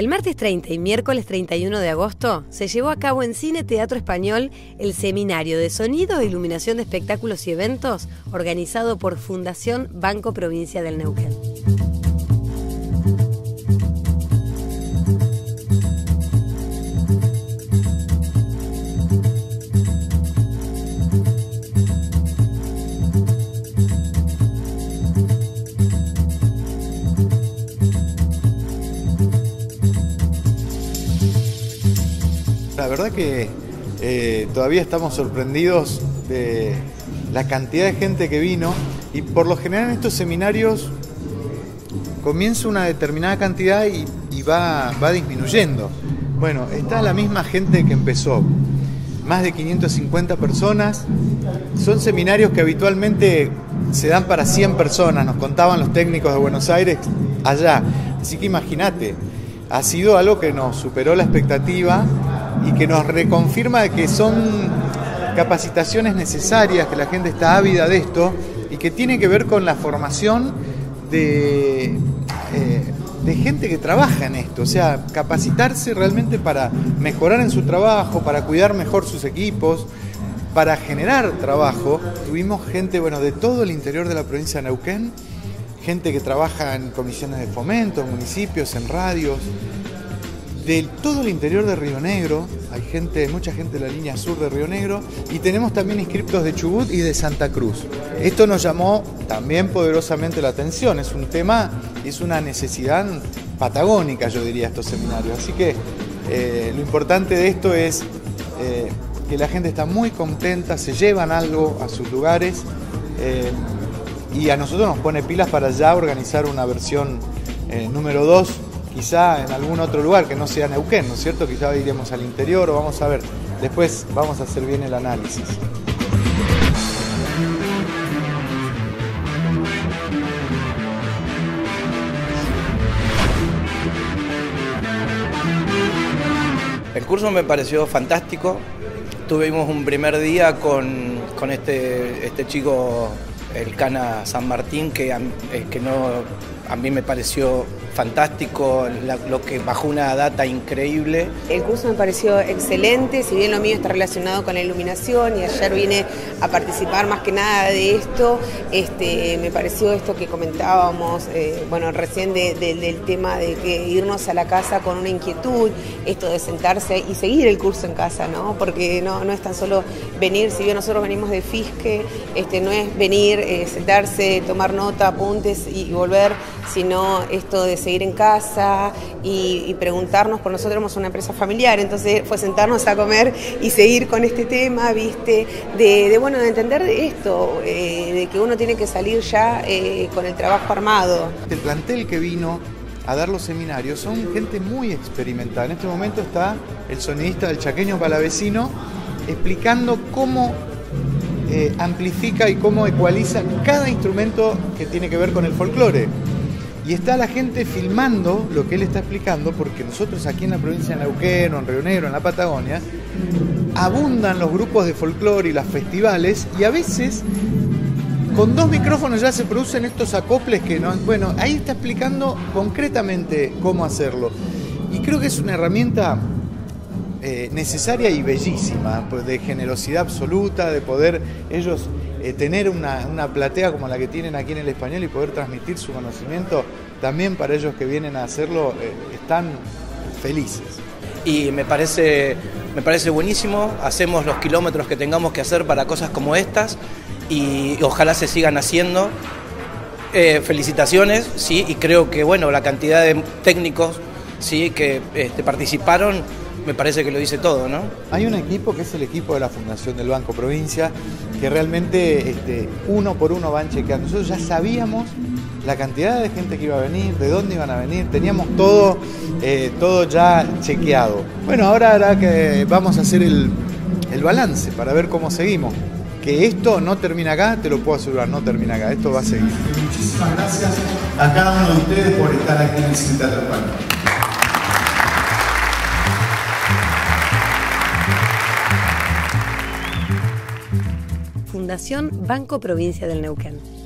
El martes 30 y miércoles 31 de agosto se llevó a cabo en Cine Teatro Español el Seminario de Sonido e Iluminación de Espectáculos y Eventos organizado por Fundación Banco Provincia del Neuquén. La verdad que eh, todavía estamos sorprendidos de la cantidad de gente que vino y por lo general en estos seminarios comienza una determinada cantidad y, y va, va disminuyendo. Bueno, está la misma gente que empezó, más de 550 personas. Son seminarios que habitualmente se dan para 100 personas, nos contaban los técnicos de Buenos Aires allá. Así que imagínate, ha sido algo que nos superó la expectativa y que nos reconfirma que son capacitaciones necesarias, que la gente está ávida de esto y que tiene que ver con la formación de, eh, de gente que trabaja en esto, o sea, capacitarse realmente para mejorar en su trabajo, para cuidar mejor sus equipos, para generar trabajo. Tuvimos gente, bueno, de todo el interior de la provincia de Neuquén, gente que trabaja en comisiones de fomento, en municipios, en radios, de todo el interior de Río Negro, hay gente, mucha gente de la línea sur de Río Negro, y tenemos también inscriptos de Chubut y de Santa Cruz. Esto nos llamó también poderosamente la atención, es un tema, es una necesidad patagónica, yo diría, estos seminarios. Así que eh, lo importante de esto es eh, que la gente está muy contenta, se llevan algo a sus lugares, eh, y a nosotros nos pone pilas para ya organizar una versión número 2 quizá en algún otro lugar que no sea Neuquén, ¿no es cierto? Quizá iremos al interior o vamos a ver. Después vamos a hacer bien el análisis. El curso me pareció fantástico. Tuvimos un primer día con, con este, este chico, el Cana San Martín, que, a, que no, a mí me pareció fantástico, lo que bajó una data increíble. El curso me pareció excelente, si bien lo mío está relacionado con la iluminación y ayer vine a participar más que nada de esto, este, me pareció esto que comentábamos, eh, bueno, recién de, de, del tema de que irnos a la casa con una inquietud, esto de sentarse y seguir el curso en casa, ¿no? Porque no, no es tan solo venir, si bien nosotros venimos de Fisque, este, no es venir, eh, sentarse, tomar nota, apuntes y volver, sino esto de seguir en casa y, preguntarnos, por nosotros somos una empresa familiar, entonces fue sentarnos a comer y seguir con este tema, viste, de, bueno, de entender de esto, eh, de que uno tiene que salir ya eh, con el trabajo armado. El plantel que vino a dar los seminarios son gente muy experimentada. En este momento está el sonidista del Chaqueño Palavecino explicando cómo eh, amplifica y cómo ecualiza cada instrumento que tiene que ver con el folclore y está la gente filmando lo que él está explicando, porque nosotros aquí en la provincia de Neuquén, o en Río Negro, en la Patagonia, abundan los grupos de folclore y los festivales, y a veces con dos micrófonos ya se producen estos acoples que no. Bueno, ahí está explicando concretamente cómo hacerlo. Y creo que es una herramienta eh, necesaria y bellísima, pues de generosidad absoluta, de poder ellos eh, tener una, una, platea como la que tienen aquí en el español y poder transmitir su conocimiento, también para ellos que vienen a hacerlo eh, están felices. Y me parece, me parece buenísimo, hacemos los kilómetros que tengamos que hacer para cosas como estas y, ojalá se sigan haciendo. Felicitaciones, sí, y creo que bueno, la cantidad de técnicos sí, que este, participaron me parece que lo dice todo, ¿no? Hay un equipo que es el equipo de la Fundación del Banco Provincia, que realmente este, uno por uno van chequeando. Nosotros ya sabíamos la cantidad de gente que iba a venir, de dónde iban a venir, teníamos todo, eh, todo ya chequeado. Bueno, ahora hará que vamos a hacer el, el balance para ver cómo seguimos. Que esto no termina acá, te lo puedo asegurar, no termina acá, esto va a seguir. Muchísimas gracias a cada uno de ustedes por estar aquí en el Cine Banco Provincia del Neuquén.